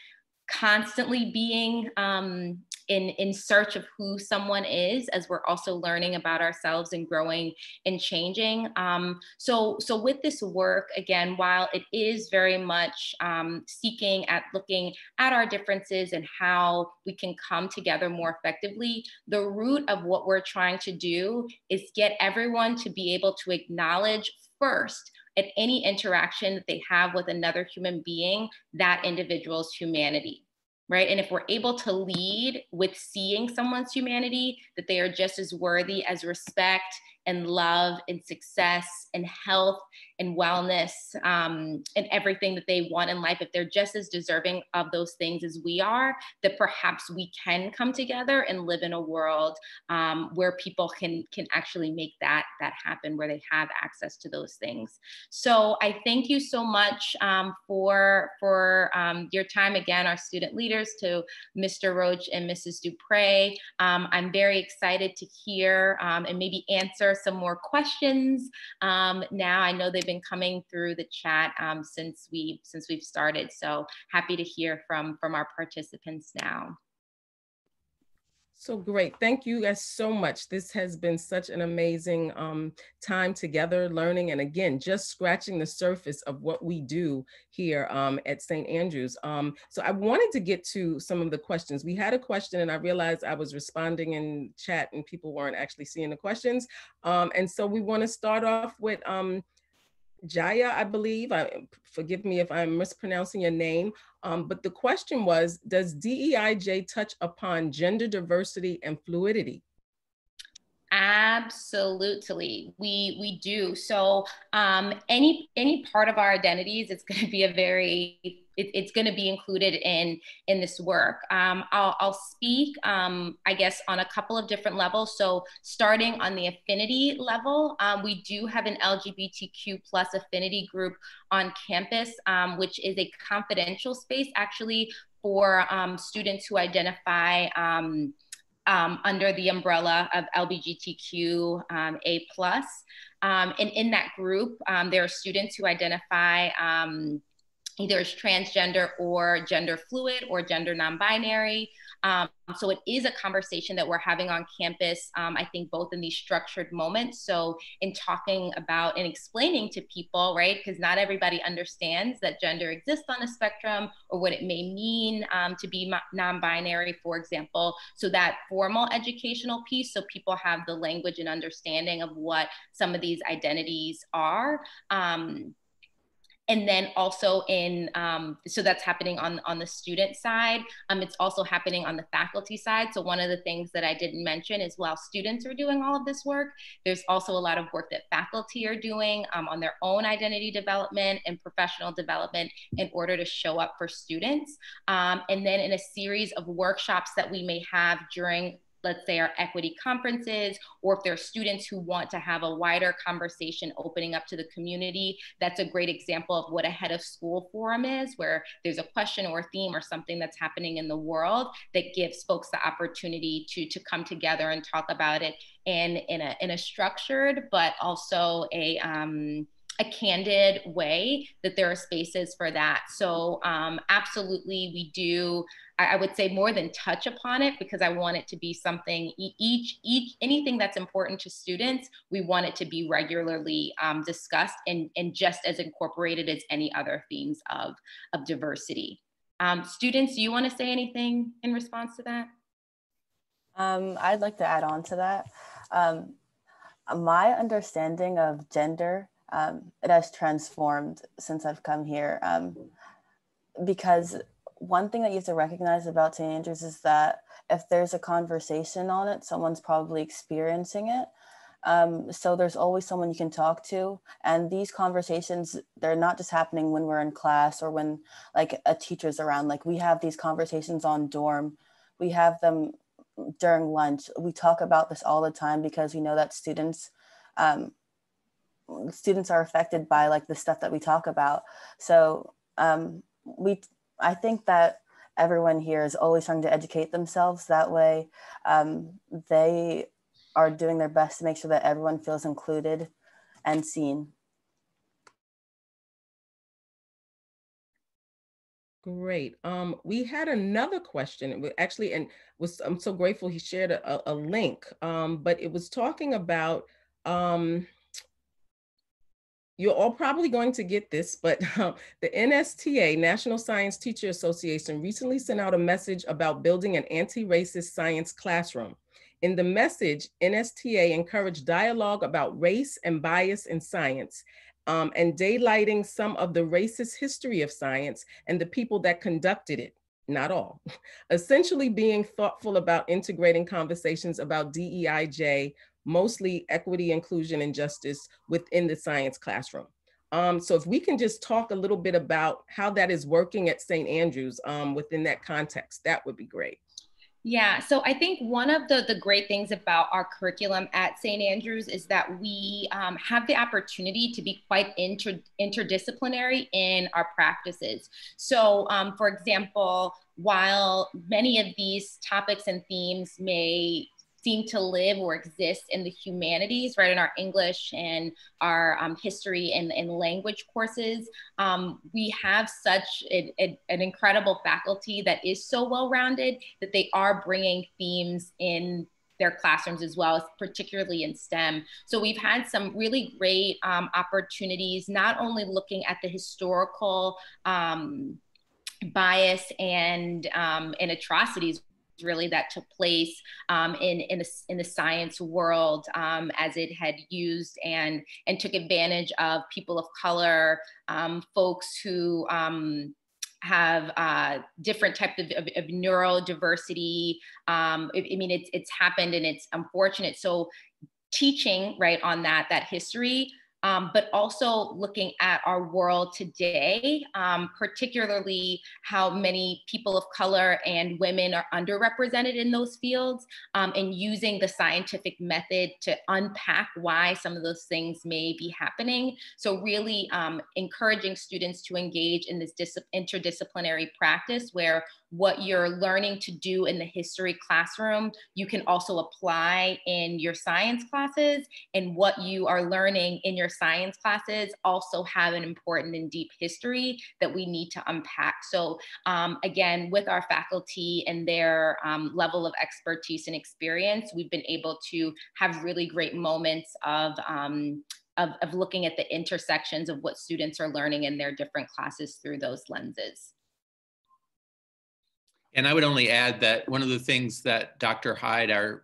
constantly being um, in in search of who someone is as we're also learning about ourselves and growing and changing um, so so with this work again while it is very much um, seeking at looking at our differences and how we can come together more effectively the root of what we're trying to do is get everyone to be able to acknowledge first at any interaction that they have with another human being that individual's humanity right? And if we're able to lead with seeing someone's humanity, that they are just as worthy as respect and love and success and health and wellness um, and everything that they want in life, if they're just as deserving of those things as we are, that perhaps we can come together and live in a world um, where people can can actually make that that happen, where they have access to those things. So I thank you so much um, for for um, your time again, our student leaders, to Mr. Roach and Mrs. Dupre. Um, I'm very excited to hear um, and maybe answer some more questions now. I know they've been been coming through the chat um, since we since we've started. So happy to hear from from our participants now. So great. Thank you guys so much. This has been such an amazing um, time together learning. And again, just scratching the surface of what we do here um, at St. Andrews. Um, so I wanted to get to some of the questions. We had a question and I realized I was responding in chat and people weren't actually seeing the questions. Um, and so we wanna start off with um, Jaya, I believe. I, forgive me if I'm mispronouncing your name. Um, but the question was, does DEIJ touch upon gender diversity and fluidity? Absolutely, we we do. So um, any any part of our identities, it's going to be a very it, it's going to be included in in this work. Um, I'll, I'll speak, um, I guess, on a couple of different levels. So starting on the affinity level, um, we do have an LGBTQ plus affinity group on campus, um, which is a confidential space actually for um, students who identify um, um, under the umbrella of LGBTQ um, A plus. Um, and in that group, there are students who identify either as transgender or gender fluid or gender non-binary. Um, so it is a conversation that we're having on campus, um, I think both in these structured moments. So in talking about and explaining to people, right, because not everybody understands that gender exists on a spectrum or what it may mean um, to be non-binary, for example. So that formal educational piece, so people have the language and understanding of what some of these identities are. Um, and then also in um, so that's happening on on the student side. Um, it's also happening on the faculty side. So one of the things that i didn't mention is while students are doing all of this work there's also a lot of work that faculty are doing um, on their own identity development and professional development in order to show up for students. Um, and then in a series of workshops that we may have during let's say our equity conferences, or if there are students who want to have a wider conversation opening up to the community, that's a great example of what a head of school forum is, where there's a question or a theme or something that's happening in the world that gives folks the opportunity to, to come together and talk about it in, in, a, in a structured, but also a, um, a candid way that there are spaces for that. So um, absolutely, we do. I, would say more than touch upon it because I want it to be something each each anything that's important to students. We want it to be regularly um, discussed and and just as incorporated as any other themes of of diversity. Um, students, do you want to say anything in response to that? Um, I'd like to add on to that. Um, my understanding of gender um, it has transformed since I've come here. Um, because one thing that you have to recognize about St. Andrews is that if there's a conversation on it, someone's probably experiencing it. Um, so there's always someone you can talk to. And these conversations, they're not just happening when we're in class or when like a teacher's around. Like we have these conversations on dorm. We have them during lunch. We talk about this all the time because we know that students um, students are affected by like the stuff that we talk about. So um, we, I think that everyone here is always trying to educate themselves. That way, um, they are doing their best to make sure that everyone feels included and seen. Great. Um, we had another question. actually, and was I'm so grateful he shared a, a link. Um, but it was talking about um, you're all probably going to get this, but um, the NSTA, National Science Teacher Association, recently sent out a message about building an anti-racist science classroom. In the message, NSTA encouraged dialogue about race and bias in science um, and daylighting some of the racist history of science and the people that conducted it, not all. Essentially being thoughtful about integrating conversations about DEIJ, mostly equity, inclusion, and justice within the science classroom. Um, so if we can just talk a little bit about how that is working at St. Andrews um, within that context, that would be great. Yeah, so I think one of the, the great things about our curriculum at St. Andrews is that we um, have the opportunity to be quite inter, interdisciplinary in our practices. So, um, for example, while many of these topics and themes may seem to live or exist in the humanities, right? In our English and our um, history and, and language courses. Um, we have such a, a, an incredible faculty that is so well rounded that they are bringing themes in their classrooms as well, particularly in STEM. So we've had some really great um, opportunities, not only looking at the historical um, bias and um, and atrocities really that took place um, in in the, in the science world um, as it had used and and took advantage of people of color, um, folks who um, have uh, different types of, of, of neurodiversity. Um, I, I mean, it's it's happened and it's unfortunate. So teaching right on that that history um, but also looking at our world today, um, particularly how many people of color and women are underrepresented in those fields, um, and using the scientific method to unpack why some of those things may be happening. So, really um, encouraging students to engage in this interdisciplinary practice where what you're learning to do in the history classroom, you can also apply in your science classes. And what you are learning in your science classes also have an important and deep history that we need to unpack. So, um, again, with our faculty and their um, level of expertise and experience, we've been able to have really great moments of. Um, of, of looking at the intersections of what students are learning in their different classes through those lenses. And I would only add that one of the things that Dr. Hyde, our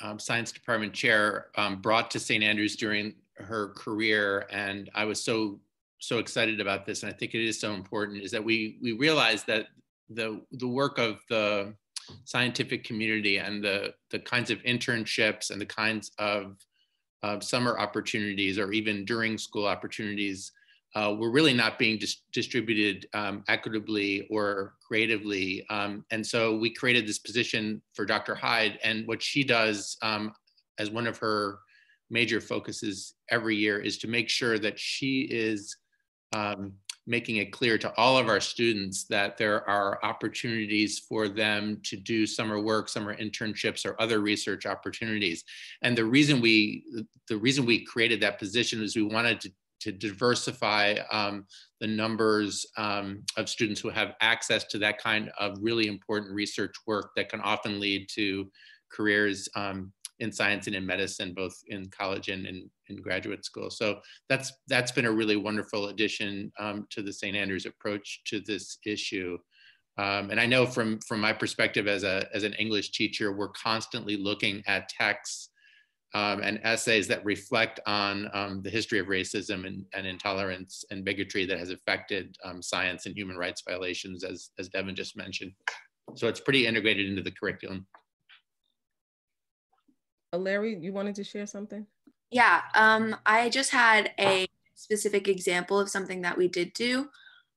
um, science department chair, um, brought to St. Andrews during her career, and I was so so excited about this, and I think it is so important, is that we we realized that the the work of the scientific community and the the kinds of internships and the kinds of summer opportunities or even during school opportunities uh, were really not being dis distributed um, equitably or creatively. Um, and so we created this position for Dr. Hyde. And what she does um, as one of her major focuses every year is to make sure that she is um, making it clear to all of our students that there are opportunities for them to do summer work, summer internships, or other research opportunities. And the reason we the reason we created that position is we wanted to to diversify um, the numbers um, of students who have access to that kind of really important research work that can often lead to careers um, in science and in medicine, both in college and in, in, graduate school. So that's that's been a really wonderful addition um, to the St. Andrews approach to this issue. Um, and I know from from my perspective as a as an English teacher, we're constantly looking at texts um, and essays that reflect on um, the history of racism and, and, intolerance and bigotry that has affected um, science and human rights violations, as, as Devin just mentioned. So it's pretty integrated into the curriculum. Larry, you wanted to share something? Yeah, um, I just had a specific example of something that we did do.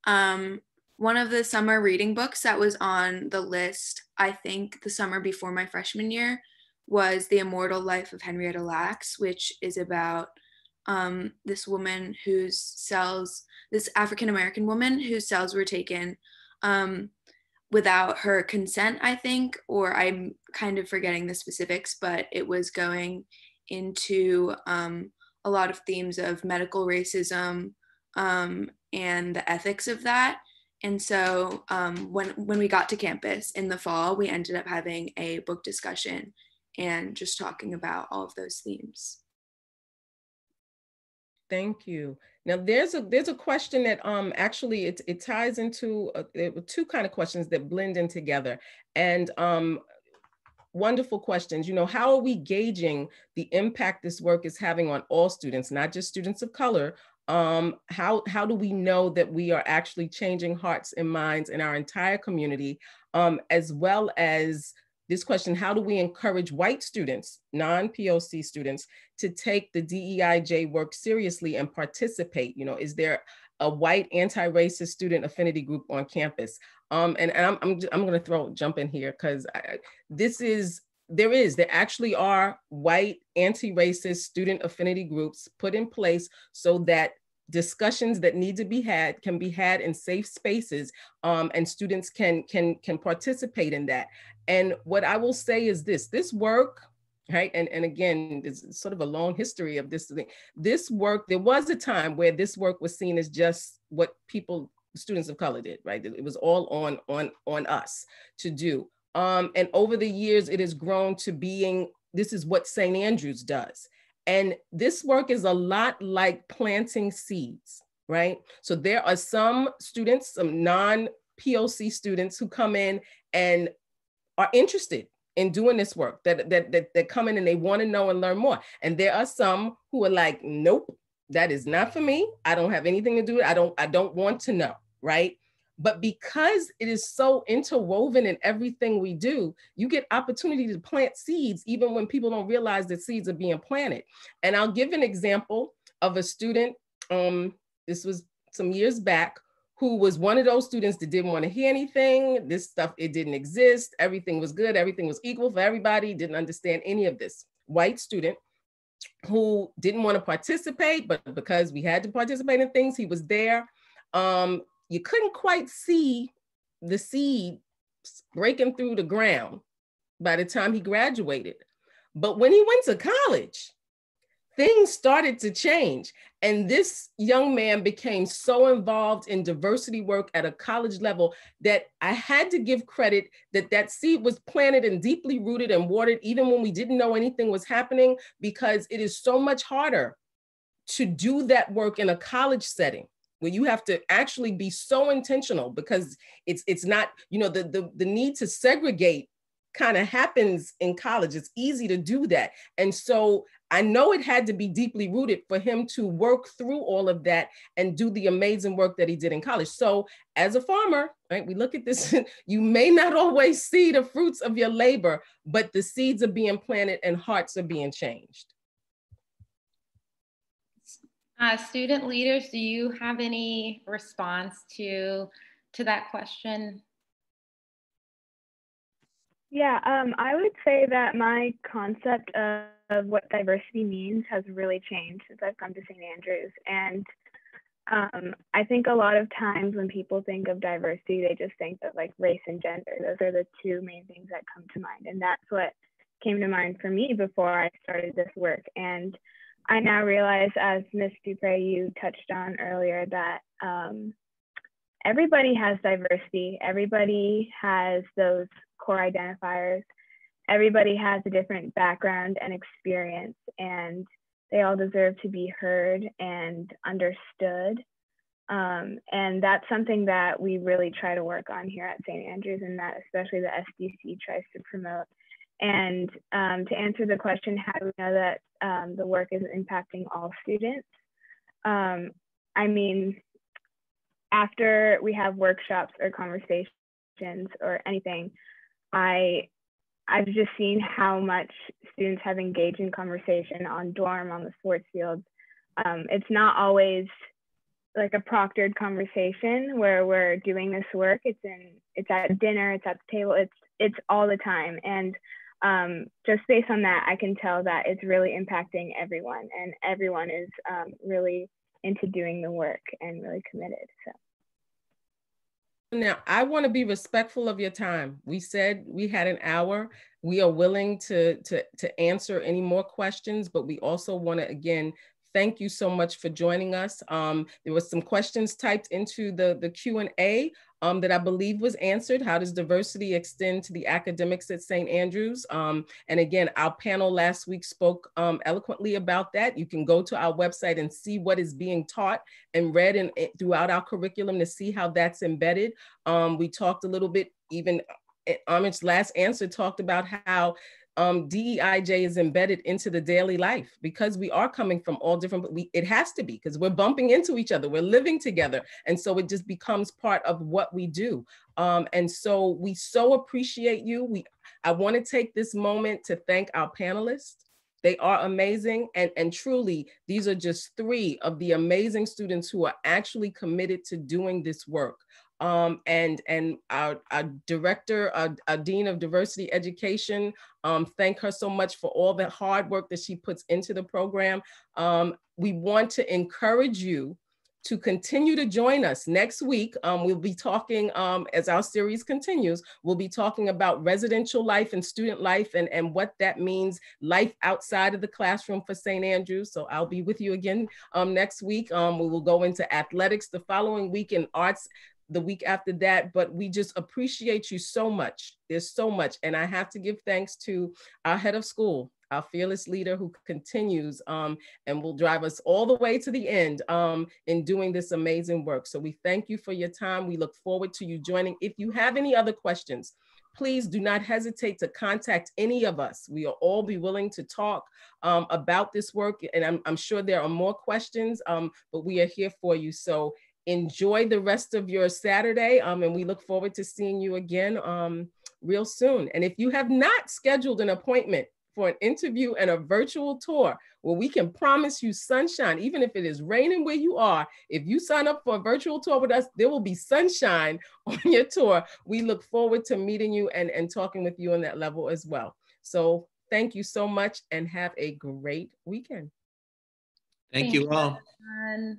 Um, one of the summer reading books that was on the list, I think the summer before my freshman year, was The Immortal Life of Henrietta Lacks, which is about um, this woman whose cells, this African American woman whose cells were taken um, without her consent, I think, or I'm kind of forgetting the specifics, but it was going into um, a lot of themes of medical racism um, and the ethics of that. And so um, when when we got to campus in the fall, we ended up having a book discussion and just talking about all of those themes. Thank you. Now there's a there's a question that um actually it it ties into uh, two kind of questions that blend in together and um wonderful questions. You know, how are we gauging the impact this work is having on all students, not just students of color? Um, how, how do we know that we are actually changing hearts and minds in our entire community, um, as well as this question, how do we encourage white students, non-POC students, to take the DEIJ work seriously and participate? You know, is there a white anti-racist student affinity group on campus? Um, and, and I'm, I'm, I'm gonna throw, jump in here because this is, there is, there actually are white anti-racist student affinity groups put in place so that discussions that need to be had can be had in safe spaces um, and students can can can participate in that. And what i will say is this this work right and and again it's sort of a long history of this thing. This work there was a time where this work was seen as just what people students of color did right? It was all on on on us to do. Um and over the years it has grown to being this is what st andrews does and this work is a lot like planting seeds, right? So there are some students, some non POC students who come in and are interested in doing this work that, that, that, that come in and they want to know and learn more. And there are some who are like, nope, that is not for me. I don't have anything to do. I don't, I don't want to know, right? But because it is so interwoven in everything we do, you get opportunity to plant seeds even when people don't realize that seeds are being planted. And I'll give an example of a student, um, this was some years back, who was one of those students that didn't want to hear anything. This stuff, it didn't exist. Everything was good. Everything was equal for everybody. Didn't understand any of this. White student who didn't want to participate, but because we had to participate in things, he was there. Um, you couldn't quite see the seed breaking through the ground by the time he graduated. But when he went to college, things started to change. And this young man became so involved in diversity work at a college level that I had to give credit that that seed was planted and deeply rooted and watered, even when we didn't know anything was happening, because it is so much harder to do that work in a college setting where you have to actually be so intentional because it's it's not you know the the, the need to segregate kind of happens in college. It's easy to do that. And so i know it had to be deeply rooted for him to work through all of that and do the amazing work that he did in college. So as a farmer right we look at this you may not always see the fruits of your labor but the seeds are being planted and hearts are being changed uh, student leaders, do you have any response to, to that question? Yeah, um, I would say that my concept of, of, what diversity means has really changed since I've come to St. Andrews. And um, I think a lot of times when people think of diversity, they just think of like race and gender. Those are the two main things that come to mind. And that's what came to mind for me before I started this work. And I now realize, as Ms. Dupre, you touched on earlier, that um, everybody has diversity. Everybody has those core identifiers. Everybody has a different background and experience, and they all deserve to be heard and understood. Um, and that's something that we really try to work on here at St. Andrews, and that especially the SDC tries to promote. And um, to answer the question, how do we know that um, the work is impacting all students? Um, I mean, after we have workshops or conversations or anything, I I've just seen how much students have engaged in conversation on dorm, on the sports field. Um, it's not always like a proctored conversation where we're doing this work. It's in it's at dinner, it's at the table, it's it's all the time. And um, just based on that, I can tell that it's really impacting everyone, and everyone is um, really into doing the work and really committed. So. now I want to be respectful of your time. We said we had an hour. We are willing to, to, to answer any more questions, but we also want to, again, thank you so much for joining us. Um, there was some questions typed into the, the Q&A um, that I believe was answered. How does diversity extend to the academics at St. Andrews? Um, and again, our panel last week spoke um, eloquently about that. You can go to our website and see what is being taught and read in, throughout our curriculum to see how that's embedded. Um, we talked a little bit, even Amit's last answer talked about how um, DEIJ is embedded into the daily life because we are coming from all different, we, it has to be because we're bumping into each other, we're living together. And so it just becomes part of what we do. Um, and so we so appreciate you. We, I wanna take this moment to thank our panelists. They are amazing. And, and truly, these are just three of the amazing students who are actually committed to doing this work um, and and our, our director, our, our, dean of diversity education, um, thank her so much for all the hard work that she puts into the program. Um, we want to encourage you to continue to join us next week. Um, we'll be talking, um, as our series continues, we'll be talking about residential life and student life and, and what that means, life outside of the classroom for St. Andrews. So I'll be with you again um, next week. Um, we will go into athletics the following week in arts the week after that, but we just appreciate you so much. There's so much. And I have to give thanks to our head of school, our fearless leader who continues um, and will drive us all the way to the end um, in doing this amazing work. So we thank you for your time. We look forward to you joining. If you have any other questions, please do not hesitate to contact any of us. We will all be willing to talk um, about this work. And I'm, I'm, sure there are more questions, um, but we are here for you. So enjoy the rest of your Saturday. Um, and we look forward to seeing you again um, real soon. And if you have not scheduled an appointment for an interview and a virtual tour where we can promise you sunshine, even if it is raining where you are, if you sign up for a virtual tour with us, there will be sunshine on your tour. We look forward to meeting you and, and talking with you on that level as well. So thank you so much and have a great weekend. Thank, thank you all. You,